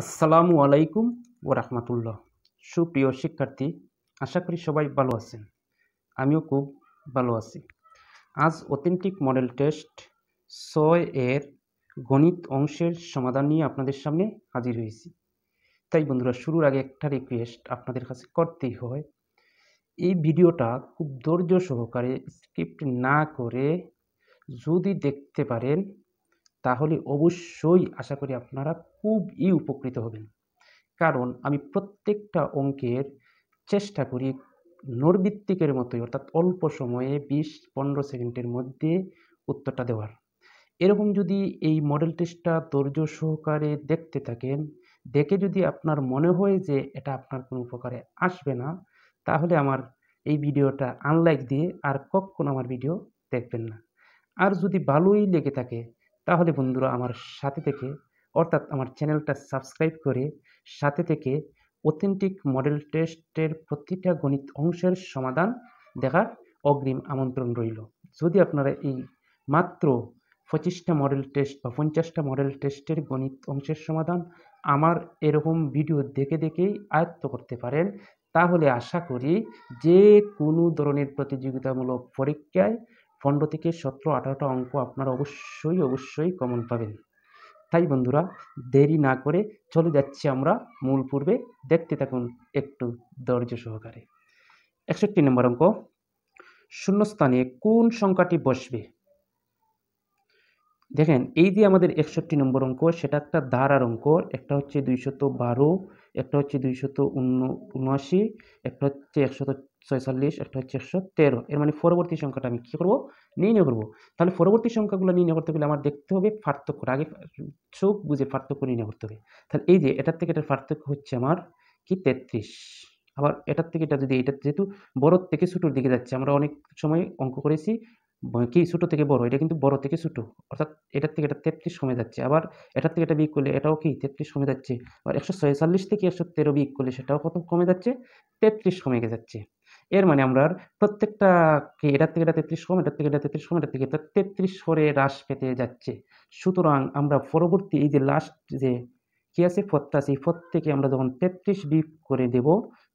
আসসালামু আলাইকুম ও রহমতুল্লাহ। সুপ্রিয় শিক্ষার্থী, আশা করি সবাই ভালো আছেন। আমিও খুব ভালো আছি। আজ অথেন্টিক মডেল টেস্ট ছয় এর গণিত অংশের সমাধান নিয়ে আপনাদের সামনে হাজির হয়েছি। তাই বন্ধুরা, শুরুর আগে একটা রিকোয়েস্ট আপনাদের কাছে করতেই হয়। এই ভিডিওটা খুব ধৈর্য সহকারে স্ক্রিপ্ট না করে যদি দেখতে পারেন তাহলে অবশ্যই আশা করি আপনারা খুবই উপকৃত হবেন। কারণ আমি প্রত্যেকটা অঙ্কের চেষ্টা করি নৈর্ভিত্তিকের মতোই, অর্থাৎ অল্প সময়ে বিশ, পনেরো সেকেন্ডের মধ্যে উত্তরটা দেওয়ার। এরকম যদি এই মডেল টেস্টটা ধৈর্য সহকারে দেখতে থাকেন, দেখে যদি আপনার মনে হয় যে এটা আপনার কোনো উপকারে আসবে না, তাহলে আমার এই ভিডিওটা আনলাইক দিয়ে আর কখনো আমার ভিডিও দেখবেন না। আর যদি ভালোই লেগে থাকে তাহলে বন্ধুরা আমার সাথে থেকে, অর্থাৎ আমার চ্যানেলটা সাবস্ক্রাইব করে সাথে থেকে অথেন্টিক মডেল টেস্টের প্রতিটা গণিত অংশের সমাধান দেখার অগ্রিম আমন্ত্রণ রইল। যদি আপনারা এই মাত্র পঁচিশটা মডেল টেস্ট বা পঞ্চাশটা মডেল টেস্টের গণিত অংশের সমাধান আমার এরকম ভিডিও দেখে দেখেই আয়ত্ত করতে পারেন, তাহলে আশা করি যে কোনো ধরনের প্রতিযোগিতামূলক পরীক্ষায় পনেরো থেকে সতেরো, আঠারোটা অঙ্ক আপনারা অবশ্যই অবশ্যই কমন পাবেন। তাই বন্ধুরা, দেরি না করে চলে যাচ্ছি আমরা মূল পূর্বে। দেখতে থাকুন একটু ধৈর্য সহকারে। একষট্টি নম্বর অঙ্ক, শূন্যস্থানে কোন সংখ্যাটি বসবে? দেখেন, এই যে আমাদের একষট্টি নম্বর অঙ্ক, সেটা একটা ধারার অঙ্ক। একটা হচ্ছে দুইশত বারো, একটা হচ্ছে দুইশত উনআশি, একটা হচ্ছে একশত ছয়চল্লিশ, একটা হচ্ছে একশো তেরো। এর মানে পরবর্তী সংখ্যাটা আমি কী করব? নির্ণয় করব। তাহলে পরবর্তী সংখ্যাগুলো নির্ণয় করতে গেলে আমার দেখতে হবে পার্থক্য, আগে চোখ বুঝে পার্থক্য নির্ণয় করতে হবে। তাহলে এই যে এটার থেকে এটার পার্থক্য হচ্ছে আমার কি? তেত্রিশ। আবার এটার থেকে এটা যদি এটা যেহেতু বড় থেকে ছোটোর দিকে যাচ্ছে, আমরা অনেক সময় অঙ্ক করেছি কি ছোটো থেকে বড়, এটা কিন্তু বড় থেকে ছোটো। অর্থাৎ এটার থেকে এটা তেত্রিশ কমে যাচ্ছে। আবার এটার থেকে এটা বিক করলে এটাও কি? তেত্রিশ কমে যাচ্ছে। আবার একশো ছয়চল্লিশ থেকে একশো তেরো বিক করলে সেটাও কত কমে যাচ্ছে? তেত্রিশ কমে যাচ্ছে। এর মানে আমরা প্রত্যেকটা কি, এটার থেকে এটা তেত্রিশ কম এটার থেকে এটা তেত্রিশ কম এটার থেকে এটা তেত্রিশ করে হ্রাস পেতে যাচ্ছে। সুতরাং আমরা পরবর্তী এই যে লাস্ট যে কি আছে পথটা আছে, এই পথ থেকে আমরা যখন তেত্রিশ বিক করে দেব,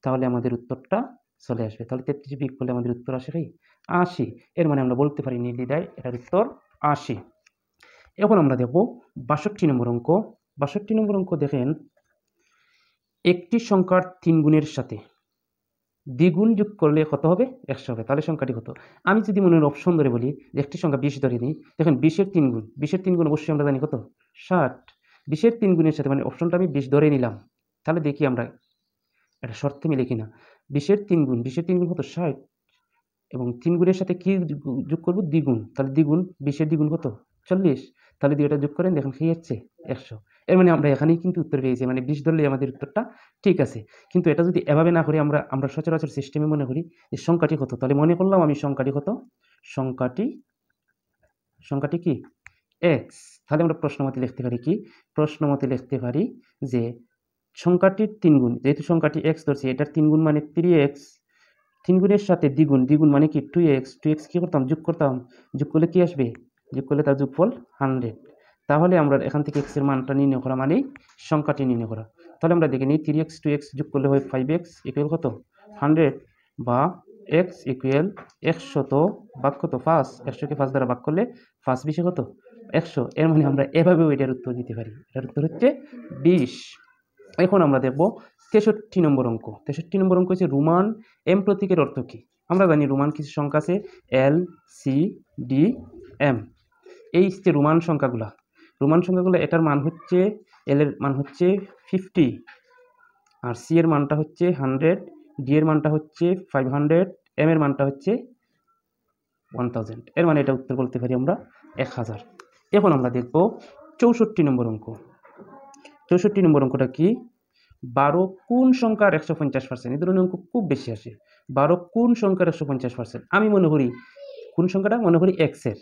তাহলে আমাদের উত্তরটা চলে আসবে। তাহলে তেত্রিশ বিক করলে আমাদের উত্তর আসে কি আশি। এর মানে আমরা বলতে পারি নির্দ্বিধায় এটার উত্তর আশি। এখন আমরা দেখব বাষট্টি নম্বর অঙ্ক। বাষট্টি নম্বর অঙ্ক দেখেন, একটি সংখ্যার তিন গুণের সাথে দ্বিগুণ যোগ করলে কত হবে? একশো হবে। তাহলে সংখ্যাটি কত? আমি যদি মনের অপশন ধরে বলি যে একটি সংখ্যা বিশ ধরে নিই দেখেন বিশের তিন গুণ। বিশের তিন গুণ অবশ্যই আমরা জানি কত? ষাট। বিশের তিন গুণের সাথে মানে অপশনটা আমি বিশ ধরে নিলাম। তাহলে দেখি আমরা এটা শর্তে মিলে কিনা। বিশের তিন গুণ। বিশের তিন গুণ কত? ষাট। এবং তিন গুণের সাথে কি যোগ করব? দ্বিগুণ। তাহলে দ্বিগুণ, বিশের দ্বিগুণ কত? চল্লিশ। তাহলে দুইটা যোগ করেন, দেখেন খেয়ে যাচ্ছে একশো। এর মানে আমরা এখানেই কিন্তু উত্তর পেয়েছি মানে বিশ ধরলে আমাদের উত্তরটা ঠিক আছে। কিন্তু এটা যদি এভাবে না করি, আমরা আমরা সচরাচর সিস্টেমে মনে করি যে সংখ্যাটি কত? তাহলে মনে করলাম আমি সংখ্যাটি কত? সংখ্যাটি সংখ্যাটি কি? এক্স তাহলে আমরা প্রশ্নমতে লিখতে পারি কি? প্রশ্নমতে লিখতে পারি যে সংখ্যাটির তিন গুণ যেহেতু সংখ্যাটি এক্স ধরছি, এটার তিন গুণ মানে থ্রি এক্স তিন গুণের সাথে দ্বিগুণ দ্বিগুণ মানে কি? টু এক্স টু এক্স কী করতাম? যোগ করতাম। যোগ করলে কী আসবে? যোগ করলে তার যোগফল হান্ড্রেড তাহলে আমরা এখান থেকে এক্সের মানটা নির্ণয় করা মানেই সংখ্যাটি নির্ণয় করা। তাহলে আমরা দেখে নিই থ্রি এক্স টু এক্স যোগ করলে হয় ফাইভ এক্স ইকুয়াল কত? হান্ড্রেড বা এক্স ইকুয়াল একশত বাক কত? ফার্স্ট একশোকে ফার্স্ট দ্বারা বাক করলে ফার্স্ট বিশে কত? একশো। এর মানে আমরা এভাবেও এটার উত্তর দিতে পারি। এটার উত্তর হচ্ছে বিশ। এখন আমরা দেখব তেষট্টি নম্বর অঙ্ক। তেষট্টি নম্বর অঙ্ক হচ্ছে রোমান এম প্রতীকের অর্থ কী? আমরা জানি রোমান কিছু সংখ্যা আছে এল সি ডি এম এই যে রোমান সংখ্যাগুলা। রোমান সংখ্যাগুলো এটার মান হচ্ছে এল এর মান হচ্ছে ফিফটি আর সি এর মানটা হচ্ছে হান্ড্রেড ডি এর মানটা হচ্ছে ফাইভ হান্ড্রেড এম এর মানটা হচ্ছে ওয়ান থাউজেন্ড এর মানে এটা উত্তর বলতে পারি আমরা এক হাজার। এখন আমরা দেখব চৌষট্টি নম্বর অঙ্ক। চৌষট্টি নম্বর অঙ্কটা কি? বারো কোন সংখ্যার একশো পঞ্চাশ পার্সেন্ট এই ধরনের অঙ্ক খুব বেশি আসে। বারো কোন সংখ্যার একশো পঞ্চাশ পার্সেন্ট আমি মনে করি কোন সংখ্যাটা মনে করি এক্সের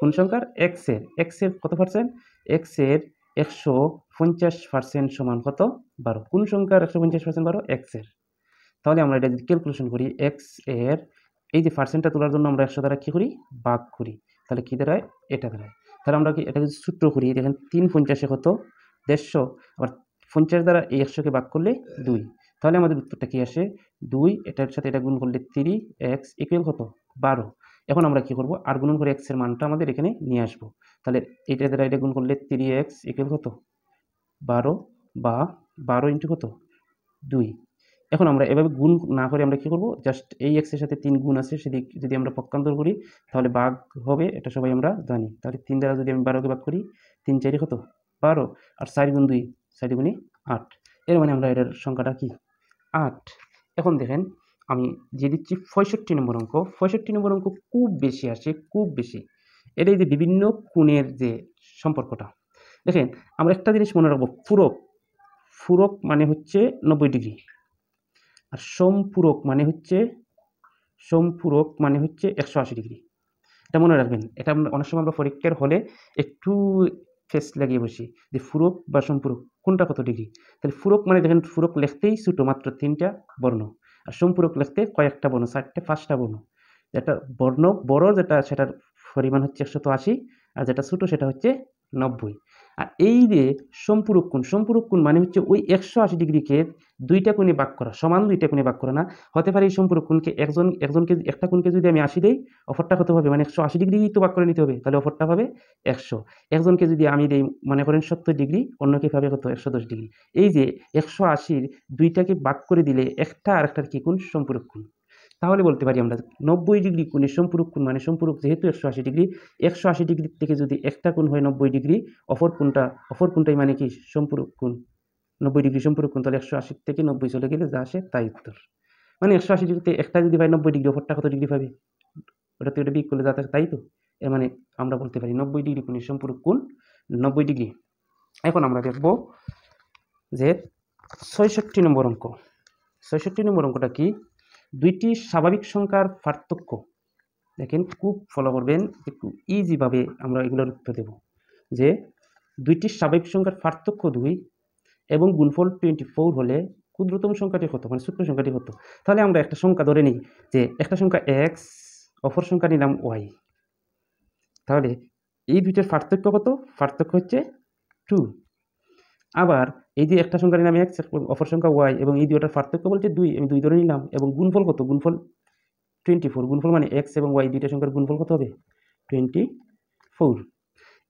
কোন সংখ্যার? এক্সের এক্সের কত পার্সেন্ট এক্সের একশো পঞ্চাশ পার্সেন্ট সমান কত? বারো। কোন সংখ্যার একশো পঞ্চাশ পার্সেন্ট বারো? এক্সের তাহলে আমরা এটা যদি ক্যালকুলেশন করি এক্সের এই যে পার্সেন্টটা তোলার জন্য আমরা একশো দ্বারা কী করি? বাঘ করি। তাহলে কী দাঁড়ায়? এটা দাঁড়ায়। তাহলে আমরা কি এটা যদি সূত্র করি, দেখেন তিন পঞ্চাশে কত? দেড়শো। আবার পঞ্চাশ দ্বারা এই একশোকে ভাগ করলে দুই। তাহলে আমাদের উত্তরটা কী আসে? দুই। এটার সাথে এটা গুণ করলে তিরি এক্স ইকুয়াল কত? বারো। এখন আমরা কি করব? আর গুণন করে এক্সের মানটা আমাদের এখানে নিয়ে আসব। তাহলে এটা দ্বারা এটা গুণ করলে তিরি এক্স ইকুয়াল কত? বারো বা বারো ইন্টু কত? দুই। এখন আমরা এভাবে গুণ না করে আমরা কি করব? জাস্ট এই এক্সের সাথে তিন গুণ আছে সেদিক যদি আমরা পক্ষান্তর করি, তাহলে বাঘ হবে, এটা সবাই আমরা জানি। তাহলে তিন দ্বারা যদি আমি বারোকে ভাগ করি, তিন চারি কত? বারো। আর চার গুণ দুই, চারি গুণে আট। এর মানে আমরা এটার সংখ্যাটা কি? আট। এখন দেখেন আমি যে দিচ্ছি পঁয়ষট্টি নম্বর অঙ্ক। পঁয়ষট্টি নম্বর অঙ্ক খুব বেশি আসে, খুব বেশি। এটাই যে বিভিন্ন কোণের যে সম্পর্কটা। দেখেন, আমরা একটা জিনিস মনে রাখব, পূরক। পূরক মানে হচ্ছে নব্বই ডিগ্রি। আর সম্পূরক মানে হচ্ছে, সম্পূরক মানে হচ্ছে একশো আশি ডিগ্রি। এটা মনে রাখবেন, এটা আমরা অনেক সময় আমরা পরীক্ষার হলে একটু ফেস লাগিয়ে বসি যে ফুরক বা সম্পূরক কোনটা কত ডিগ্রি? তাহলে ফুরক মানে দেখেন ফুরক লেখতেই ছোটো, মাত্র তিনটা বর্ণ। আর সম্পূরক লিখতে কয়েকটা বর্ণ চারটে, পাঁচটা বর্ণ যেটা বর্ণ, বড় যেটা, সেটার পরিমাণ হচ্ছে একশত আশি আর যেটা ছোটো সেটা হচ্ছে নব্বই। আর এই যে সম্পূরক কোণ সম্পূরক কোণ মানে হচ্ছে ওই একশো আশি ডিগ্রিকে দুইটা কোণে বাক করা, সমান দুইটা কোণে বাক করা না। হতে পারে এই সম্পূরক কোণকে একজন, একজনকে একটা কোণকে যদি আমি আশি দিই অফারটা কত হবে। মানে একশো আশি ডিগ্রি তো বাক করে নিতে হবে, তাহলে অফারটা হবে একশো। একজনকে যদি আমি দিই, মনে করেন সত্তর ডিগ্রি অন্যকে পাবে কত? একশো দশ ডিগ্রি এই যে একশো আশির দুইটাকে বাক করে দিলে একটা আর একটার কি কোণ? সম্পূরক কোণ। তাহলে বলতে পারি আমরা নব্বই ডিগ্রি কোণে সম্পূরক কোণ মানে সম্পূরক যেহেতু একশো আশি ডিগ্রি, একশো আশি ডিগ্রি থেকে যদি একটা কোণ হয় নব্বই ডিগ্রি, অপর কোণটা, অপর কোণটাই মানে কি সম্পূরক কোণ? নব্বই ডিগ্রি সম্পূরক কোণ, তাহলে একশো আশি থেকে নব্বই চলে গেলে যা আসে তাই উত্তর। মানে একশো আশি ডিগ্রিতে একটা যদি পাই নব্বই ডিগ্রি, অপরটা কত ডিগ্রি পাবে? ওটা তো এটা বিক করলে যা তাই তো? এর মানে আমরা বলতে পারি নব্বই ডিগ্রি কোণে সম্পূরক কোণ নব্বই ডিগ্রি। এখন আমরা দেখব যে ছয়ষট্টি নম্বর অঙ্ক। ছয়ষট্টি নম্বর অঙ্কটা কি? দুইটি স্বাভাবিক সংখ্যার পার্থক্য। দেখেন, খুব ফলো করবেন, একটু ইজিভাবে আমরা এগুলোর উত্তর দেব। যে, দুইটি স্বাভাবিক সংখ্যার পার্থক্য দুই এবং গুণফল টোয়েন্টি ফোর হলে ক্ষুদ্রতম সংখ্যাটি কত? মানে ছোট্ট সংখ্যাটি কত? তাহলে আমরা একটা সংখ্যা ধরে নিই যে, একটা সংখ্যা এক্স অপর সংখ্যা নিলাম ওয়াই তাহলে এই দুইটার পার্থক্য কত? পার্থক্য হচ্ছে টু আবার এই যে একটা সংখ্যা নিলাম এক্স অপর সংখ্যা ওয়াই এবং এই দুইটার পার্থক্য বলতে দুই আমি দুই ধরে নিলাম এবং গুণফল কত? গুণফল টোয়েন্টি ফোর গুণফল মানে এক্স এবং ওয়াই দুইটা সংখ্যার গুণফল কত হবে? টোয়েন্টি ফোর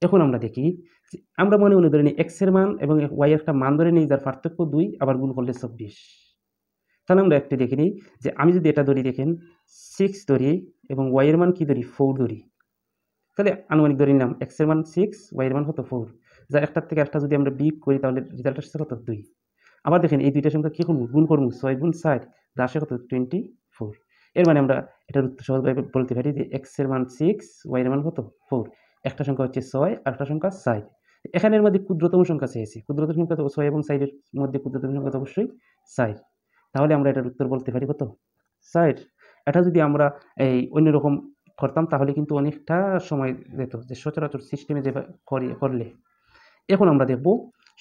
এখন আমরা দেখি আমরা মনে মনে ধরে নিই এক্সের মান এবং ওয়াই একটা মান ধরে নিই, যার পার্থক্য দুই, আবার গুণ করলে চব্বিশ। তাহলে আমরা একটু দেখে নিই যে আমি যদি এটা ধরি, দেখেন সিক্স ধরি এবং ওয়াইয়ের মান কী ধরি? ফোর ধরি। তাহলে আনুমানিক ধরে নিলাম এক্সের মান সিক্স ওয়াইয়ের মান কত? ফোর যা একটার থেকে একটা যদি আমরা বিগ করি, তাহলে রেজাল্ট আসছে কত? দুই। আবার দেখেন, এই দুইটা সংখ্যা কী করব? গুণ করব। ছয় গুণ ষাট যা আসে কত? টোয়েন্টি ফোর এর মানে আমরা এটার উত্তর সহজভাবে বলতে পারি যে এক্সের মান সিক্স ওয়াইয়ের মান কত? ফোর একটা সংখ্যা হচ্ছে ছয়, আর একটা সংখ্যা ষাট। এখানের মধ্যে ক্ষুদ্রতম সংখ্যা চেয়েছি ক্ষুদ্রতম সংখ্যা তো ছয় এবং সাইডের মধ্যে ক্ষুদ্রতম সংখ্যা তো অবশ্যই ষাট। তাহলে আমরা এটার উত্তর বলতে পারি কত? ষাট। এটা যদি আমরা এই অন্যরকম করতাম, তাহলে কিন্তু অনেকটা সময় যেত যে সচরাচর সিস্টেমে যে করলে। এখন আমরা দেখব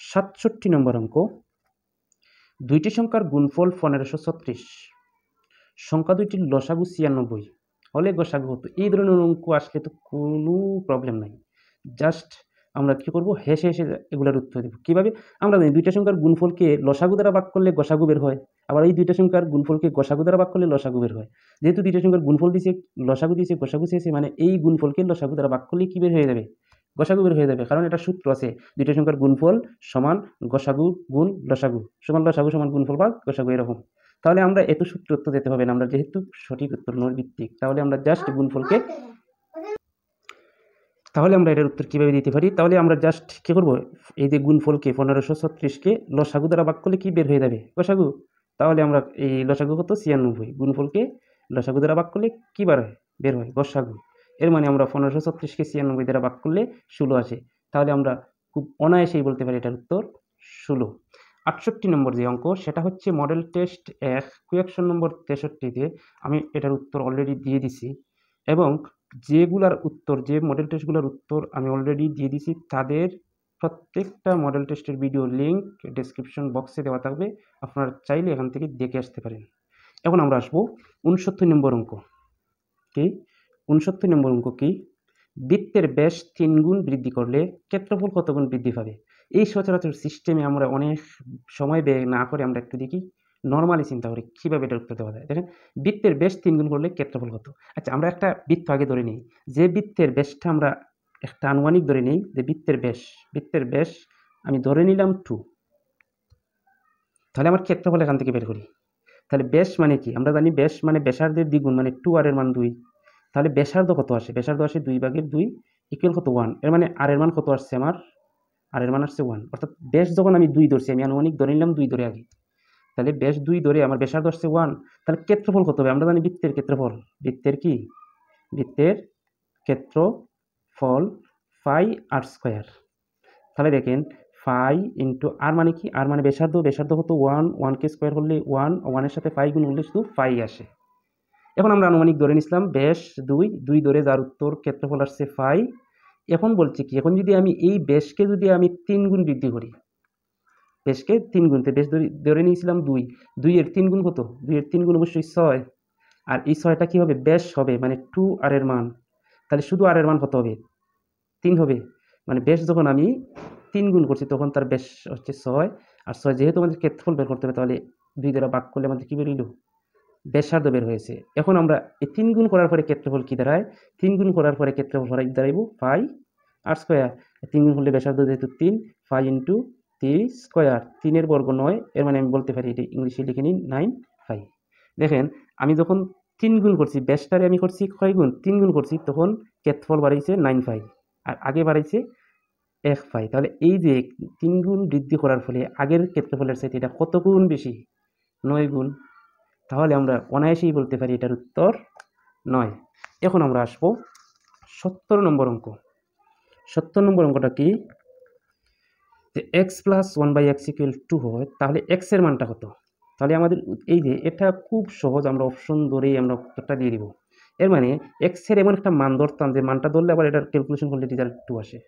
সাতষট্টি নম্বর অঙ্ক। দুইটি সংখ্যার গুণফল পনেরোশো ছত্রিশ। সংখ্যা দুইটির লসাগু ছিয়ানব্বই। হলে গসাগু হতো। এই ধরনের অঙ্ক আসলে তো কোনো প্রবলেম নাই। জাস্ট আমরা কী করব? হেসে হেসে এগুলোর উত্তর দেবো। কীভাবে? আমরা জানি দুইটা সংখ্যার গুণফলকে লসাগু দ্বারা বাক করলে গসাগু বের হয়। আবার এই দুইটা সংখ্যার গুণফলকে গসাগু দ্বারা বাক করলে লসাগু বের হয়। যেহেতু দুইটা সংখ্যার গুণফল দিয়েছে লসাগু দিয়েছে গসাগু চেয়েছে মানে এই গুণফলকে লসাগু দ্বারা বাক করলে কী বের হয়ে যাবে? গসাগু বের হয়ে যাবে। কারণ এটা সূত্র আছে দুইটা সংখ্যার গুণফল সমান গসাগু গুণ লসাগু। সমান লসাগু সমান গুণফল বা গসাগু এরকম। তাহলে আমরা এত সূত্র উত্তর দিতে হবে না আমরা যেহেতু সঠিক উত্তর নয় ভিত্তিক তাহলে আমরা জাস্ট গুণফলকে তাহলে আমরা এটার উত্তর কীভাবে দিতে পারি? তাহলে আমরা জাস্ট কী করব? এই যে গুণফলকে পনেরোশো ছত্রিশকে লসাগু দ্বারা বাক করলে কী বের হয়ে যাবে? লসাগু তাহলে আমরা এই লসাগু কত? ছিয়ানব্বই। গুণফলকে লসাগু দ্বারা বাক করলে কী বার হয়? বের হয় গসাগু। এর মানে আমরা পনেরোশো ছত্রিশকে ছিয়ানব্বই দ্বারা বাক করলে ষোলো আসে। তাহলে আমরা খুব অনায়াসেই বলতে পারি এটার উত্তর ষোলো। আটষট্টি নম্বর যে অঙ্ক, সেটা হচ্ছে মডেল টেস্ট এক কুয়েকশন নম্বর তেষট্টিতে আমি এটার উত্তর অলরেডি দিয়ে দিছি এবং যেগুলার উত্তর, যে মডেল টেস্টগুলোর উত্তর আমি অলরেডি দিয়ে দিছি, তাদের প্রত্যেকটা মডেল টেস্টের ভিডিও লিঙ্ক ডেসক্রিপশন বক্সে দেওয়া থাকবে। আপনারা চাইলে এখান থেকে দেখে আসতে পারেন। এখন আমরা আসব উনসত্তর নম্বর অঙ্ক। কি? উনসত্তর নম্বর অঙ্ক কি? বৃত্তের ব্যাস তিন গুণ বৃদ্ধি করলে ক্ষেত্রফল কত গুণ বৃদ্ধি পাবে? এই সচরাচর সিস্টেমে আমরা অনেক সময় ব্যয় না করে আমরা একটু দেখি নর্মালি চিন্তা করি কীভাবে এটা উত্তর দেওয়া যায়। দেখেন, বৃত্তের বেশ তিন গুণ করলে ক্ষেত্রফল কত? আচ্ছা আমরা একটা বৃত্ত আগে ধরে নিই। যে বৃত্তের বেশটা আমরা একটা আনুমানিক ধরে নিই, যে বৃত্তের বেশ বৃত্তের বেশ আমি ধরে নিলাম টু তাহলে আমার ক্ষেত্রফল এখান থেকে বের করি। তাহলে বেশ মানে কি? আমরা জানি বেশ মানে ব্যাসার্ধের দ্বিগুণ মানে টু আর এর মান দুই। তাহলে ব্যাসার্ধ কত আসে? ব্যাসার্ধ আসে দুই ভাগের দুই ইকুয়াল কত? ওয়ানের মানে আর এর মান কত আসছে আমার? আর এর মান আসছে ওয়ান অর্থাৎ বেশ যখন আমি দুই ধরছি, আমি আনুমানিক ধরে নিলাম দুই ধরে আগে। তাহলে বেশ দুই ধরে আমার ব্যাসার্ধ আসছে ওয়ান তাহলে ক্ষেত্রফল কত হবে? আমরা জানি বৃত্তের ক্ষেত্রফল। বৃত্তের কি? বৃত্তের ক্ষেত্রফল ফাই আর স্কোয়ার তাহলে দেখেন ফাই ইন্টু আর মানে কি? আর মানে ব্যাসার্ধ। ব্যাসার্ধ কত? ওয়ান ওয়ানকে স্কোয়ার করলে ওয়ান ওয়ানের সাথে ফাই গুণ করলে শুধু ফাই আসে। এখন আমরা আনুমানিক ধরে নিছিলাম বেশ দুই দুই ধরে যার উত্তর ক্ষেত্রফল আসছে ফাই। এখন বলছি কি, এখন যদি আমি এই বেশকে যদি আমি তিন গুণ বৃদ্ধি করি বেশকে তিন গুণতে বেশ ধরে নিয়েছিলাম দুই। দুইয়ের তিন গুণ কত? দুইয়ের তিন গুণ অবশ্যই ছয়। আর এই ছয়টা কী হবে? বেশ হবে মানে টু আর এর মান। তাহলে শুধু আর এর মান কত হবে? তিন হবে। মানে বেশ যখন আমি তিন গুণ করছি, তখন তার বেশ হচ্ছে ছয়। আর ছয় যেহেতু আমাদের ক্ষেত্রফল বের করতে হবে, তাহলে দুই দ্বারা বাক করলে আমাদের কী বেরিল ব্যাসার্ধ বের হয়েছে। এখন আমরা এই তিন গুণ করার পরে ক্ষেত্রফল কী দাঁড়ায়? তিন গুণ করার পরে ক্ষেত্রফল দাঁড়াইব ফাই আর স্কোয়ার। তিন গুণ করলে ব্যাসার্ধ যেহেতু তিন ফাইভ ইন্টু থ্রি স্কোয়ার। তিনের বর্গ নয়, এর মানে আমি বলতে পারি এটি ইংলিশে লিখে নিন, নাইন ফাইভ দেখেন, আমি যখন তিন গুণ করছি ব্যাসটারে আমি করছি কয় গুণ? তিন গুণ করছি, তখন ক্ষেত্রফল বাড়িয়েছে নাইন ফাইভ আর আগে বাড়াইছে এক ফাই। তাহলে এই যে তিন গুণ বৃদ্ধি করার ফলে আগের ক্ষেত্রফলের সাথে এটা কত গুণ বেশি? নয় গুণ। তাহলে আমরা অনায়াসেই বলতে পারি এটার উত্তর নয়। এখন আমরা আসব সত্তর নম্বর অঙ্ক। সত্তর নম্বর অঙ্কটা কি? যে x plus one by x equal two হয়, তাহলে এক্সের মানটা কত? তাহলে আমাদের এই যে এটা খুব সহজ, আমরা অপশন ধরেই আমরা উত্তরটা দিয়ে দিব। এর মানে এক্সের এমন একটা মান ধরতাম যে মানটা ধরলে আবার এটার ক্যালকুলেশন করলে রেজাল্ট টু আসে।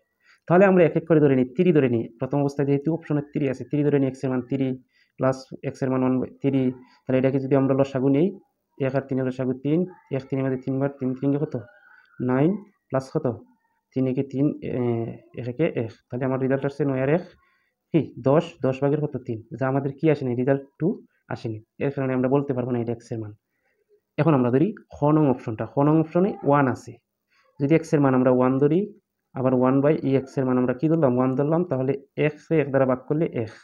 তাহলে আমরা এক এক করে ধরে নিই তিরি ধরে নিই। প্রথম অবস্থায় যেহেতু অপশনের তিরি আছে তিরি ধরে নিই এক্সের মান তিরি প্লাস এক্সের মান ওয়ান বাই তিরি তাহলে এটাকে যদি আমরা লসাগু নেই, এক আর তিনের লসাগু তিন, এক তিনের মধ্যে তিনবার তিন তিনকে কত? নাইন প্লাস কত? তিন একে তিন একে এক তাহলে আমার রেজাল্ট আসছে নয় আর এক। কি? দশ দশ ভাগের কত? তিন। যা আমাদের কি আসেনি? রেজাল্ট টু আসেনি। এর কারণে আমরা বলতে পারব না এটা এক্সের মান। এখন আমরা ধরি খ নং অপশনটা খ নং অপশনে ওয়ান আছে। যদি এক্সের মান আমরা ওয়ান ধরি, আবার ওয়ান বাই ই এক্সের মান আমরা কী ধরলাম? ওয়ান ধরলাম, তাহলে এক্সে এক দ্বারা ভাগ করলে এক।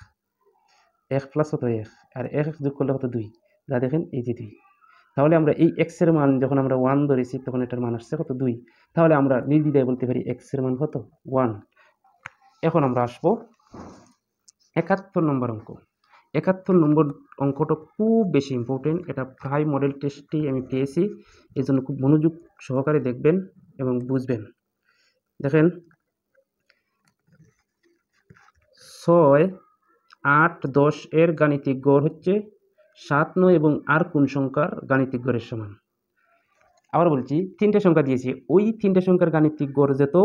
এক প্লাস কত এক আর এক এক্স যোগ করলে কত দুই। যা দেখেন এই যে দুই। তাহলে আমরা এই এক্সের মান যখন আমরা ওয়ান ধরেছি, তখন এটার মান আসছে কত? দুই। তাহলে আমরা নির্দ্বিধায় বলতে পারি এক্সের মান কত? ওয়ান এখন আমরা আসব একাত্তর নম্বর অঙ্ক। একাত্তর নম্বর অঙ্কটা খুব বেশি ইম্পর্টেন্ট এটা প্রায় মডেল টেস্টেই আমি পেয়েছি। এই জন্য খুব মনোযোগ সহকারে দেখবেন এবং বুঝবেন। দেখেন, ছয় আট, দশ এর গাণিতিক গড় হচ্ছে সাত, নয় এবং আর কোন সংখ্যার গাণিতিক গড়ের সমান? আবার বলছি, তিনটে সংখ্যা দিয়েছি। ওই তিনটে সংখ্যার গাণিতিক গড় যেত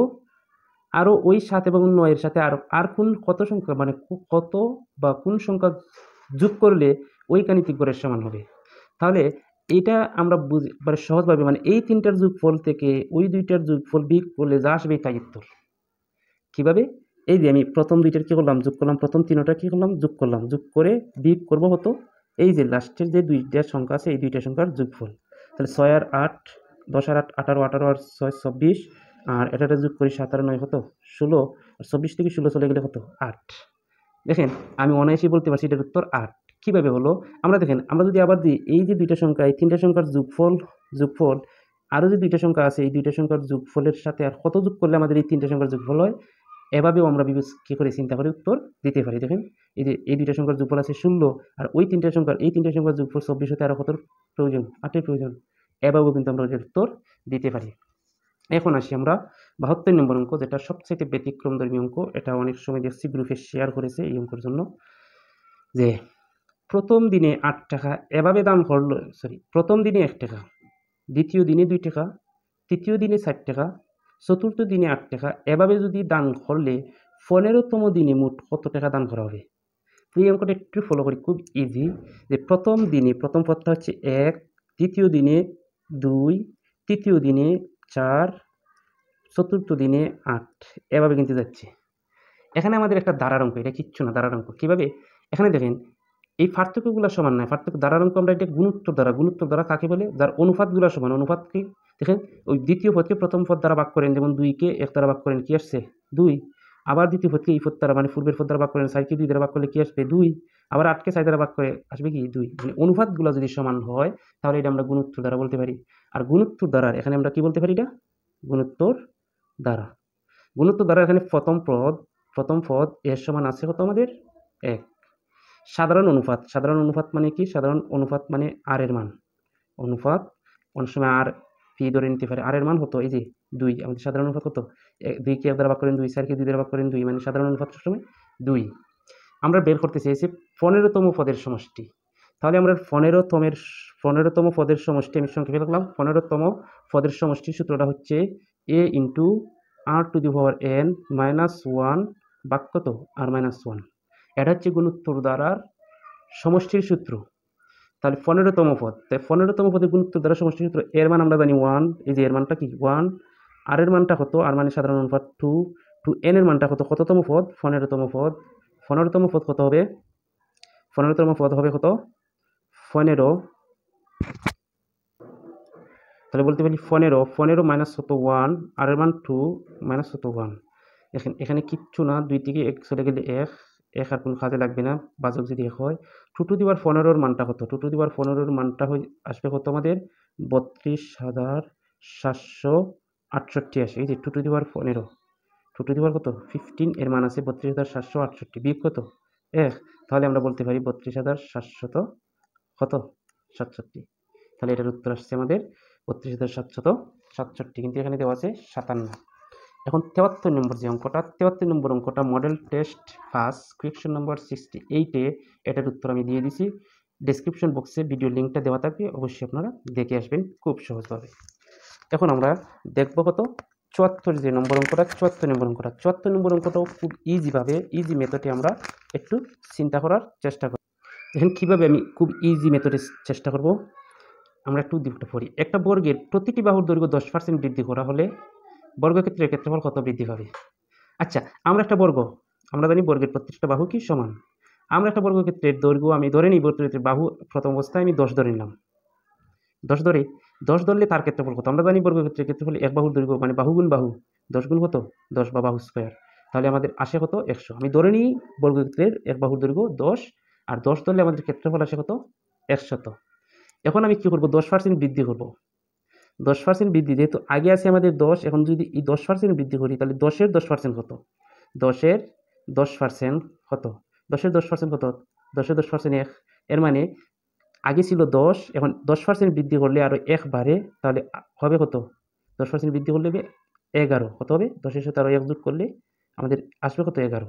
আরও ওই সাত এবং নয়ের সাথে আর আর কোন কত সংখ্যা মানে কত বা কোন সংখ্যা যোগ করলে ওই গাণিতিক গড়ের সমান হবে? তাহলে এটা আমরা বুঝি মানে সহজভাবে মানে এই তিনটার যোগফল থেকে ওই দুইটার যোগফল বিয়োগ করলে যা আসবে তাই উত্তর। কীভাবে? এই যে আমি প্রথম দুইটার কী করলাম, যোগ করলাম, প্রথম তিনটা কী করলাম, যোগ করলাম। যোগ করে বিয়োগ করব হতো এই যে লাস্টের যে দুইটা সংখ্যা আছে, এই দুইটা সংখ্যার যোগফল। তাহলে ছয় আর আট, দশ আর আট, আঠারো আঠারো আর ছয় চব্বিশ আর এটাটা যোগ করি সাতারো নয় কত? ষোলো। আর চব্বিশ থেকে ষোলো চলে গেলে কত? আট। দেখেন, আমি অনায়াসই বলতে পারছি এটার উত্তর আট। কীভাবে হলো? আমরা দেখেন, আমরা যদি আবার দিই, এই যে দুইটা সংখ্যা, এই তিনটা সংখ্যার যোগফল যোগফল, আরও যে দুইটা সংখ্যা আছে, এই দুইটা সংখ্যার যোগফলের সাথে আর কত যোগ করলে আমাদের এই তিনটা সংখ্যার যোগফল হয়? এভাবেও আমরা বিবেচ কী করে চিন্তা করে উত্তর দিতে পারি? দেখেন, এই যে, এই দুইটা সংখ্যার যোগফল আছে শূন্য আর ওই তিনটা সংখ্যার, এই তিনটা সংখ্যার যোগফল চব্বিশ হতে আরও কত প্রয়োজন? আটের প্রয়োজন। এভাবেও কিন্তু আমরা উত্তর দিতে পারি। এখন আসি আমরা বাহাত্তর নম্বর অঙ্ক, যেটা সবচেয়ে ব্যতিক্রম ধর্মী অঙ্ক। এটা অনেক সময় দেখছি গ্রুপে শেয়ার করেছে এই অঙ্কের জন্য। যে, প্রথম দিনে আট টাকা, এভাবে দাম করল সরি প্রথম দিনে এক টাকা, দ্বিতীয় দিনে দুই টাকা, তৃতীয় দিনে ষাট টাকা চতুর্থ দিনে আট টাকা। এভাবে যদি দান করলে পনেরোতম দিনে মোট কত টাকা দান করা হবে? এই অঙ্কটা একটু ফলো করি, খুব ইজি যে প্রথম দিনে, প্রথম পথটা হচ্ছে এক দ্বিতীয় দিনে দুই, তৃতীয় দিনে চার, চতুর্থ দিনে আট। এভাবে কিন্তু যাচ্ছে। এখানে আমাদের একটা দ্বারার অঙ্ক, এটা কিচ্ছু না দ্বারার অঙ্ক। কীভাবে? এখানে দেখেন এই পার্থক্যগুলো সমান নয়। পার্থক্য দ্বারার অঙ্ক আমরা এটা গুণোত্তর দ্বারা গুণোত্তর দ্বারা কাকে বলে? যার অনুপাতগুলো সমান। অনুপাতকে দেখেন, ওই দ্বিতীয় পদকে প্রথম পদ দ্বারা ভাগ করেন, যেমন দুইকে এক দ্বারা ভাগ করেন, কি আসছে? দুই। আবার দ্বিতীয় পদকে এই পদ দ্বারা মানে পূর্বের পদ দ্বারা ভাগ করেন সাইকে দুই দ্বারা ভাগ করলে কি আসবে? দুই। আবার আটকে সাই দ্বারা ভাগ করে আসবে কি? দুই। মানে অনুপাতগুলো যদি সমান হয়, তাহলে এটা আমরা গুণোত্তর দ্বারা বলতে পারি। আর গুণোত্তর দ্বারা, এখানে আমরা কি বলতে পারি এটা? গুণোত্তর দ্বারা। গুণোত্তর দ্বারা এখানে প্রথম পদ প্রথম পদ এর সমান আছে কত আমাদের? এক। সাধারণ অনুপাত সাধারণ অনুপাত মানে কি? সাধারণ অনুপাত মানে আর এর মান। অনুপাত, অনেক সময় আর পি ধরে নিতে পারে। আর এর মান হতো এই যে দুই। আমাদের সাধারণ অনুপাত কত? দুই কে দ্বারা ভাগ করেন দুই, চারকে দুই দ্বারা ভাগ করেন দুই মানে সাধারণ অনুপাত সবসময় দুই। আমরা বের করতে চেয়েছি পনেরোতম পদের সমষ্টি। তাহলে আমরা পনেরোতমের, পনেরোতম পদের সমষ্টি আমি সংক্ষেপে লিখলাম। পনেরোতম পদের সমষ্টির সূত্রটা হচ্ছে a into r to the power n minus one বাক কত? আর মাইনাস ওয়ান এটা হচ্ছে গুণোত্তর দ্বারার সমষ্টির সূত্র। তাহলে পনেরোতম পদ। তাই পনেরোতম পদে গুণোত্তর দ্বারা সমষ্টির সূত্র, এর মান আমরা জানি ওয়ান এই যে এর মানটা কি? ওয়ান আর এর মানটা কত? আর মানে সাধারণ অনুপাত টু টু এন এর মানটা কত? কততম পদ? পনেরোতম পদ। পনেরোতম পদ কত হবে? পনেরোতম পদ হবে কত? পনেরো। তাহলে বলতে পারি পনেরো। পনেরো মাইনাস শত ওয়ান আর এর মান টু মাইনাস শত ওয়ান এখানে এখানে কিচ্ছু না। দুই থেকে এক চলে গেলে এক। এক আর কোনো কাজে লাগবে না, বাজক যদি এক হয়। টু টু দিবার পনেরোর মানটা কত? টু টু দিবার পনেরোর মানটা হয়ে আসবে কত আমাদের? বত্রিশ হাজার সাতশো আটষট্টি আসে। এই যে টু টু দিবার পনেরো। টু টু দিবার কত? ফিফটিন এর মান আছে বত্রিশ হাজার সাতশো আটষট্টি। বিয়োগ কত? এক। তাহলে আমরা বলতে পারি বত্রিশ হাজার সাতশত কত? সাতষট্টি। তাহলে এটার উত্তর আসছে আমাদের বত্রিশ হাজার সাতশত সাতষট্টি। কিন্তু এখানে দেওয়া আছে সাতান্ন। এখন তেয়াত্তর নম্বর যে অঙ্কটা, তেয়াত্তর নম্বর অঙ্কটা model test first question number sixty এইটে এটার উত্তর আমি দিয়ে দিছি। ডেসক্রিপশন বক্সে ভিডিও লিঙ্কটা দেওয়া থাকবে, অবশ্যই আপনারা দেখে আসবেন খুব সহজভাবে। এখন আমরা দেখব কত? চুয়াত্তর যে নম্বর অঙ্কটা, চুয়াত্তর নম্বর অঙ্কটা। চুয়াত্তর নম্বর অঙ্কটাও খুব ইজিভাবে ইজি মেথডে আমরা একটু চিন্তা করার চেষ্টা করি এখন কীভাবে আমি খুব ইজি মেথডে চেষ্টা করব। আমরা একটু দিকটা পড়ি। একটা বর্গের প্রতিটি বাহুর দৈর্ঘ্য দশ পার্সেন্ট বৃদ্ধি করা হলে বর্গক্ষেত্রের ক্ষেত্রফল কত বৃদ্ধি পাবে? আচ্ছা আমরা একটা বর্গ, আমরা জানি বর্গের প্রত্যেকটা বাহু কি সমান? আমরা একটা বর্গক্ষেত্রের দৈর্ঘ্য আমি ধরে নিই, বর্গক্ষেত্রের বাহু প্রথম অবস্থায় আমি দশ ধরে নিলাম। দশ ধরে, দশ ধরলে তার ক্ষেত্রফল কত? আমরা জানি বর্গক্ষেত্রের ক্ষেত্রফল এক বাহুর দৈর্ঘ্য মানে বাহু গুণ বাহু, দশ গুণ কত? দশ বা বাহু স্কোয়ার তাহলে আমাদের আসে কত? একশো। আমি ধরে নিই, বর্গক্ষেত্রের এক বাহুর দৈর্ঘ্য দশ, আর দশ ধরলে আমাদের ক্ষেত্রফল আসে কত? একশত। এখন আমি কী করব? দশ পার্সেন্ট বৃদ্ধি করব। দশ পার্সেন্ট বৃদ্ধি যেহেতু আগে আছে আমাদের দশ এখন যদি এই দশ পার্সেন্ট বৃদ্ধি করি তাহলে দশের দশ পার্সেন্ট কত দশের দশ পার্সেন্ট কত দশের দশ পার্সেন্ট কত দশের দশ পার্সেন্ট এক এর মানে আগে ছিল দশ এখন দশ পার্সেন্ট বৃদ্ধি করলে আরও এক বাড়ে তাহলে হবে কত দশ পার্সেন্ট বৃদ্ধি করলে এগারো কত হবে দশের সাথে আরও এক যোগ করলে আমাদের আসবে কত এগারো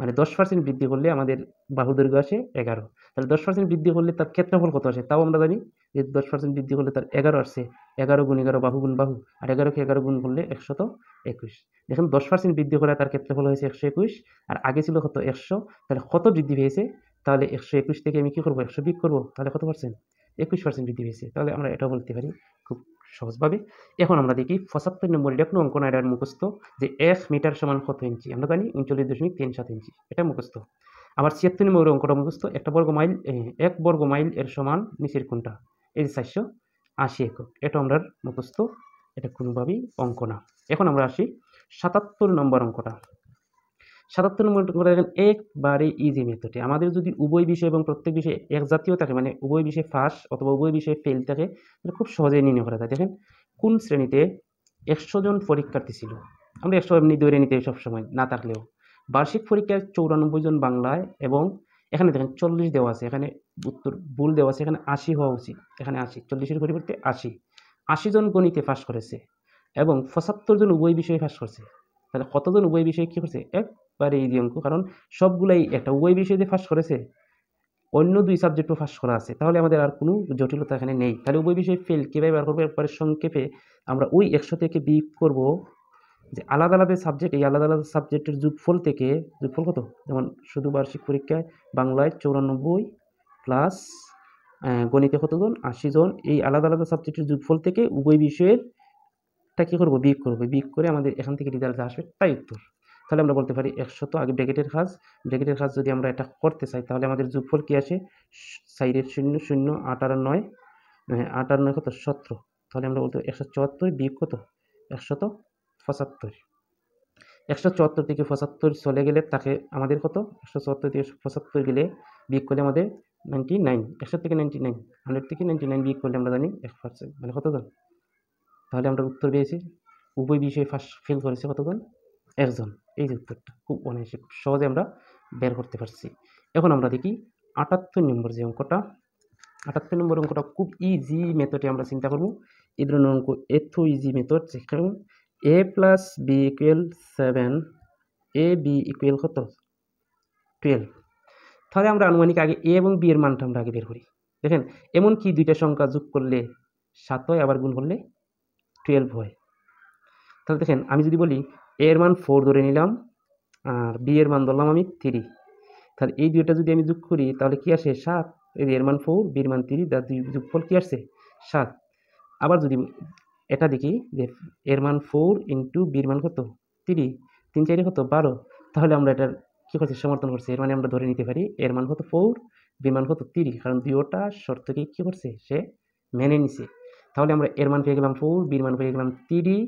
মানে দশ পার্সেন্ট বৃদ্ধি করলে আমাদের বাহু দৈর্ঘ্য আসে এগারো তাহলে দশ পার্সেন্ট বৃদ্ধি করলে তার ক্ষেত্রফল কত আসে তাও আমরা জানি যে দশ পার্সেন্ট বৃদ্ধি করলে তার এগারো আসছে, এগারো গুণ এগারো বাহু গুণ বাহু, আর এগারোকে এগারো গুণ করলে একশত একুশ। দেখুন, দশ পার্সেন্ট বৃদ্ধি করে তার ক্ষেত্রে ক্ষেত্রফল হয়েছে একশো একুশ, আর আগে ছিল কত একশো, তাহলে কত বৃদ্ধি পেয়েছে? তাহলে একশো একুশ থেকে আমি কী করব? একশো বিক করব, তাহলে কত পার্সেন্ট একুশ পার্সেন্ট বৃদ্ধি পেয়েছে। তাহলে আমরা এটা বলতে পারি খুব সহজভাবে। এখন আমরা দেখি পঁচাত্তর নম্বর এটা কোনো অঙ্কন এটার মুখস্থ যে এক মিটার সমান কত ইঞ্চি? আমরা জানি উনচল্লিশ দশমিক তিন সাত ইঞ্চি, এটা মুখস্থ। আবার ছিয়াত্তর নম্বর অঙ্কটা মুখস্থ, একটা বর্গ মাইল এক বর্গ মাইল এর সমান নিচের কোনটা? এই চারশো আশি একক, এটা আমরা মুখস্থ, এটা কোনোভাবেই অঙ্ক না। এখন আমরা আসি সাতাত্তর নম্বর অঙ্কটা। সাতাত্তর নম্বর অঙ্কটা দেখেন একবারে ইজি মেথডে আমাদের যদি উভয় বিষয় এবং প্রত্যেক বিষয়ে এক জাতীয় থাকে মানে উভয় বিষয়ে ফার্স্ট অথবা উভয় বিষয়ে ফেল থাকে খুব সহজেই নির্ণয় করা যায়। দেখেন, কোন শ্রেণীতে একশো জন পরীক্ষার্থী ছিল? আমরা একশো এমনি ধরে নিতে সবসময়, না থাকলেও। বার্ষিক পরীক্ষায় চৌরানব্বই জন বাংলায় এবং এখানে দেখেন চল্লিশ দেওয়া আছে, এখানে উত্তর ভুল দেওয়া আছে। এখানে আশি হওয়া উচিত। এখানে আশি, চল্লিশের পরিবর্তে আশি। আশি জন গণিতে পাশ করেছে এবং পঁচাত্তর জন উভয় বিষয়ে পাশ করছে। তাহলে কতজন উভয় বিষয়ে কী করছে? একবারে এই অঙ্ক, কারণ সবগুলাই একটা উভয় বিষয়ে যে পাশ করেছে, অন্য দুই সাবজেক্টও পাস করা আছে। তাহলে আমাদের আর কোনো জটিলতা এখানে নেই। তাহলে উভয় বিষয়ে ফেল কীভাবে বার করব? একবারে সংক্ষেপে আমরা ওই একশো থেকে বিয়োগ করব যে আলাদা আলাদা সাবজেক্ট এই আলাদা আলাদা সাবজেক্টের যোগফল থেকে, যোগফল কত? যেমন শুধু বার্ষিক পরীক্ষায় বাংলায় চৌরানব্বই প্লাস গণিতে কতজন? আশি জন। এই আলাদা আলাদা সাবজেক্টের যোগফল থেকে উভয় বিষয়ের টা কী করব? বিয়োগ করব। বিয়োগ করে আমাদের এখান থেকে রেজাল্ট আসবে তাই উত্তর। তাহলে আমরা বলতে পারি একশত আগে ব্র্যাকেটের কাজ। ব্র্যাকেটের কাজ যদি আমরা এটা করতে চাই, তাহলে আমাদের যোগফল কী আসে? সাইডের শূন্য শূন্য, আট আর নয়। আট আর নয় কত? সতেরো। তাহলে আমরা বলতে একশো চুয়াত্তর বিয়োগ কত? একশত পঁচাত্তর। একশো চুয়াত্তর থেকে পঁচাত্তর চলে গেলে তাকে আমাদের কত? একশো চুয়াত্তর থেকে পঁচাত্তর গেলে বিয়োগ করলে আমাদের নাইনটি নাইন একশো থেকে নাইনটি নাইন হান্ড্রেড থেকে নাইনটি নাইন বিয়োগ করলে আমরা জানি এক পার্সেন্ট মানে কতজন তাহলে আমরা উত্তর পেয়েছি, উভয় বিষয়ে ফার্স্ট ফেল করেছে কতজন একজন। এই যে উত্তরটা, খুব অনায়াসে সহজে আমরা বের করতে পারছি। এখন আমরা দেখি আটাত্তর নম্বর যে অঙ্কটা, আটাত্তর নম্বর অঙ্কটা খুব ইজি মেথডে আমরা চিন্তা করব। এই ধরনের অঙ্ক এত ইজি মেথড যেখানে A plus B equal seven A B equal কত? টুয়েলভ তাহলে আমরা আনুমানিক আগে এ এবং বি এর মানটা আমরা আগে বের করি। দেখেন, এমন কি দুইটা সংখ্যা যোগ করলে সাত হয়, আবার গুণ করলে টুয়েলভ হয়। তাহলে দেখেন, আমি যদি বলি এ এর মান ফোর ধরে নিলাম, আর বি এর মান ধরলাম আমি থ্রি তাহলে এই দুইটা যদি আমি যোগ করি, তাহলে কি আসে? সাত। এই এর মান ফোর বির মান থ্রি তার দুই যোগফল কি আসছে? সাত। আবার যদি এটা দেখি যে এর মান ফোর ইন্টু বির মান কত? থ্রি তিন চারি কত? বারো। তাহলে আমরা এটার কী করছি? সমর্থন করছে। এর মানে আমরা ধরে নিতে পারি এর মান কত? ফোর বির মান কত? তিরি কারণ দুইটা শর্তকে কী করছে? সে মেনে নিছে। তাহলে আমরা এর মান পেয়ে গেলাম ফোর বির মান পেয়ে গেলাম তিরি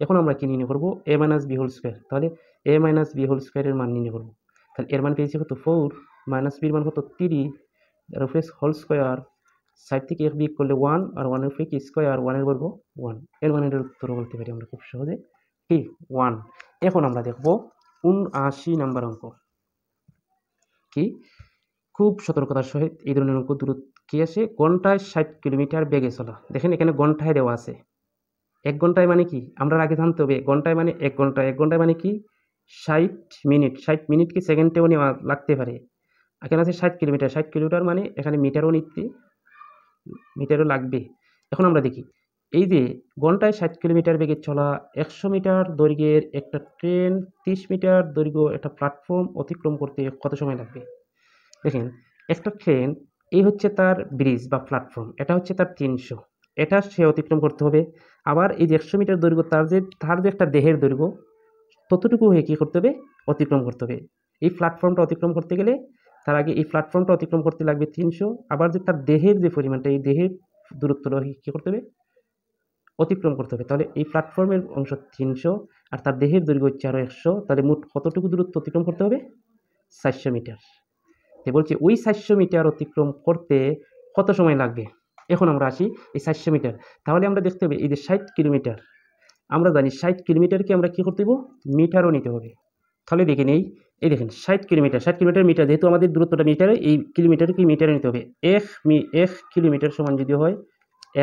এখন আমরা কি নির্ণয় করব? A minus B whole square তাহলে এ মাইনাস বি হোল স্কোয়ারের মান নির্ণয় করব। তাহলে এর মান পেয়েছি কত? ফোর মাইনাস বির মান কত? তিরি উপরে হোল স্কোয়ার সাইড থেকে এক বিয়োগ করলে ওয়ান আর ওয়ানের উপরে কি স্কোয়ার ওয়ানের বর্গ ওয়ানের মানে এটার উত্তর বলতে পারি আমরা খুব সহজে। কি? ওয়ান এখন আমরা দেখব উনআশি নাম্বার অঙ্ক। কি? খুব সতর্কতার সহিত এই ধরনের নৌকো দূরত্ব কি আছে ঘন্টায় ষাট কিলোমিটার বেগে চলা। দেখেন এখানে ঘন্টায় দেওয়া আছে। এক ঘন্টায় মানে কি? আমরা আগে জানতে হবে, ঘন্টায় মানে এক ঘণ্টা এক ঘন্টায় মানে কি? ষাট মিনিট। ষাট মিনিট কি সেকেন্ডেও নেওয়া লাগতে পারে? এখানে আছে ষাট কিলোমিটার। ষাট কিলোমিটার মানে এখানে মিটারও নিতে, মিটারও লাগবে। এখন আমরা দেখি। এই যে ঘন্টায় ষাট কিলোমিটার বেগে চলা একশো মিটার দৈর্ঘ্যের একটা ট্রেন, তিরিশ মিটার দৈর্ঘ্য একটা প্ল্যাটফর্ম অতিক্রম করতে কত সময় লাগবে? দেখেন, একটা ট্রেন, এই হচ্ছে তার ব্রিজ বা প্ল্যাটফর্ম এটা হচ্ছে তার তিনশো। এটা সে অতিক্রম করতে হবে। আবার এই যে একশো মিটার দৈর্ঘ্য, তার যে তার যে একটা দেহের দৈর্ঘ্য, ততটুকু হয়ে কী করতে হবে? অতিক্রম করতে হবে। এই প্ল্যাটফর্মটা অতিক্রম করতে গেলে তার আগে এই প্ল্যাটফর্মটা অতিক্রম করতে লাগবে তিনশো। আবার যে তার দেহের যে পরিমাণটা, এই দেহের দূরত্বটা কী করতে হবে? অতিক্রম করতে হবে। তাহলে এই প্ল্যাটফর্মের অংশ তিনশো আর তার দেহের দৈর্ঘ্য হচ্ছে আরও একশো। তাহলে মোট কতটুকু দূরত্ব অতিক্রম করতে হবে? চারশো মিটার। তো বলছি ওই চারশো মিটার অতিক্রম করতে কত সময় লাগবে? এখন আমরা আসি এই চারশো মিটার। তাহলে আমরা দেখতে হবে এই যে ষাট কিলোমিটার। আমরা জানি ষাট কিলোমিটারকে আমরা কী করতে দেবো মিটারও নিতে হবে। তাহলে দেখে নেই। এই দেখেন ষাট কিলোমিটার। ষাট কিলোমিটার মিটার, যেহেতু আমাদের দূরত্বটা মিটারে, এই কিলোমিটারকে মিটারে নিতে হবে। এক মি, এক কিলোমিটার সমান যদি হয়,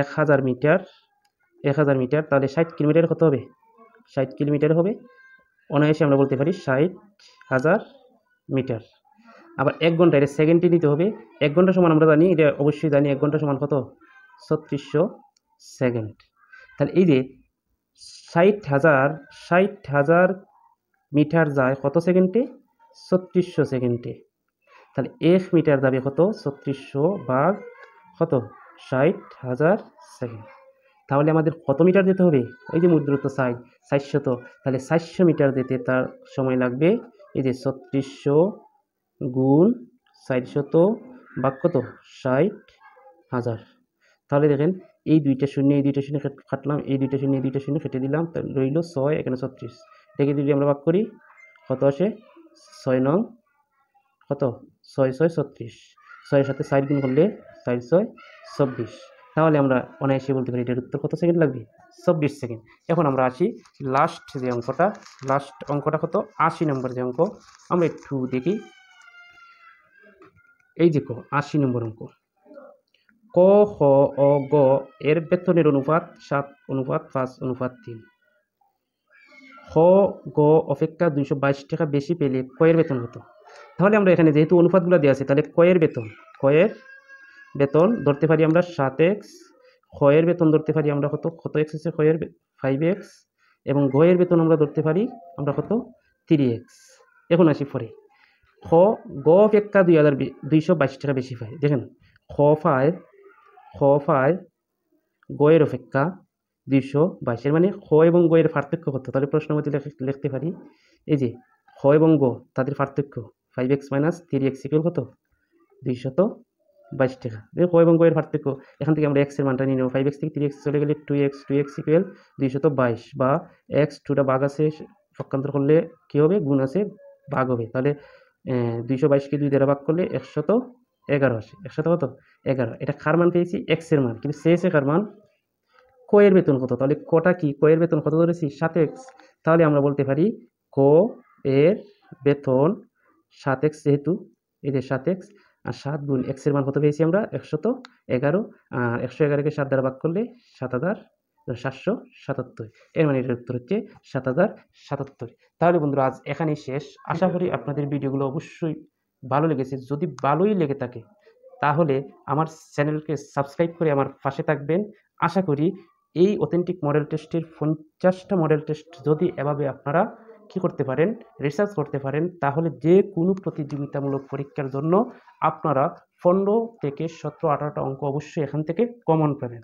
এক হাজার মিটার। এক হাজার মিটার, তাহলে ষাট কিলোমিটার কত হবে? ষাট কিলোমিটার হবে। অনায়াসে আমরা বলতে পারি ষাট হাজার মিটার। আবার এক ঘণ্টা, এটা সেকেন্ডে নিতে হবে। এক ঘণ্টা সমান আমরা জানি, এটা অবশ্যই জানি, এক ঘণ্টা সমান কত? ছত্রিশশো সেকেন্ড তাহলে এই যে ষাট হাজার ষাট হাজার মিটার যায় কত সেকেন্ডে ছত্রিশশো সেকেন্ডে তাহলে এক মিটার যাবে কত? ছত্রিশশো ভাগ কত? ষাট হাজার সেকেন্ড তাহলে আমাদের কত মিটার যেতে হবে? ওই যে মুদ্রত সাইজ চারশত তাহলে সাতশো মিটার যেতে তার সময় লাগবে। এই যে ছত্রিশশো গুণ চারশত ভাগ কত? ষাট হাজার। তাহলে দেখেন, এই দুইটা শূন্য, এই দুইটা শূন্য কাটলাম, এই দুইটা শূন্য, এই দুইটা শূন্য কেটে দিলাম রইল ছয়, এখানে ছত্রিশ। দেখে যদি আমরা ভাগ করি, কত আসে? ছয় নং, কত? ছয় ছয়, ছত্রিশ। ছয়ের সাথে ষাট গুণ করলে ষাট ছয়, চব্বিশ। তাহলে আমরা অনায়াসে বলতে পারি এটার উত্তর কত সেকেন্ড লাগবে? চব্বিশ সেকেন্ড। এখন আমরা আসি লাস্ট যে অঙ্কটা লাস্ট অঙ্কটা কত? আশি নম্বর যে অঙ্ক। আমরা একটু দেখি। এই যে আশি নম্বর অঙ্ক। ক খ অ, গ এর বেতনের অনুপাত সাত, অনুপাত পাঁচ, অনুপাত তিন। খ গ অপেক্ষা দুইশো বাইশ টাকা বেশি পেলে কয়ের বেতন হতো তাহলে আমরা এখানে যেহেতু অনুপাতগুলো দেওয়া আছে, তাহলে কয়ের বেতন কয়ের বেতন ধরতে পারি আমরা সাত এক্স, ক্ষয়ের বেতন ধরতে পারি আমরা কত? কত এক্স আছে? ক্ষয়ের ফাইভ এক্স এবং গয়ের বেতন আমরা ধরতে পারি আমরা কত? Three x. এখন আসি পরে। খ, গ অপেক্ষা দুই হাজার দুইশো বাইশ টাকা বেশি পায়। দেখেন, খ পায় খ পায়, গয়ের অপেক্ষা দুইশো বাইশের মানে খ এবং গয়ের পার্থক্য কত? তাহলে প্রশ্ন মধ্যে লিখতে পারি। এই যে হ এবং গ, তাদের পার্থক্য five x minus three x equal কত? দুইশত বাইশ টাকা। হ এবং এর পার্থক্য? এখান থেকে আমরা এক্সের মানটা নিয়ে নেব। ফাইভ এক্স থেকে থ্রি এক্স চলে গেলে two x two x equal দুইশত বাইশ বা এক্স টুটা বাঘ আছে পক্ষান্তর করলে কী হবে? গুণ আছে ভাগ হবে। তাহলে দুইশো বাইশকে দুই দ্বারা ভাগ করলে একশত এগারো আসে। একশত কত? এগারো। এটা কার মান পেয়েছি? এক্সের মান। কিন্তু শেষে কার মান? কয়ের বেতন কত? তাহলে কটা কি? কয়ের বেতন কত ধরেছি? সাত এক্স তাহলে আমরা বলতে পারি ক এর বেতন সাত এক্স যেহেতু এদের সাত এক্স আর সাত গুণ এক্সের মান কত পেয়েছি আমরা? একশত এগারো। আর একশো এগারোকে সাত দ্বারা ভাগ করলে সাত হাজার সাতশো সাতাত্তর। এর মানে এটার উত্তর হচ্ছে সাত হাজার সাতাত্তর। তাহলে বন্ধুরা, আজ এখানেই শেষ। আশা করি আপনাদের ভিডিওগুলো অবশ্যই ভালো লেগেছে। যদি ভালোই লেগে থাকে, তাহলে আমার চ্যানেলকে সাবস্ক্রাইব করে আমার পাশে থাকবেন। আশা করি এই অথেন্টিক মডেল টেস্টের পঞ্চাশটা মডেল টেস্ট যদি এভাবে আপনারা কি করতে পারেন? রিসার্চ করতে পারেন। তাহলে যে কোনো প্রতিযোগিতামূলক পরীক্ষার জন্য আপনারা পনেরো থেকে সতেরো, আঠারোটা অঙ্ক অবশ্যই এখান থেকে কমন পাবেন।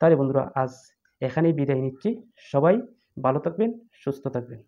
তাহলে বন্ধুরা, আজ এখানেই বিদায় নিচ্ছি। সবাই ভালো থাকবেন, সুস্থ থাকবেন।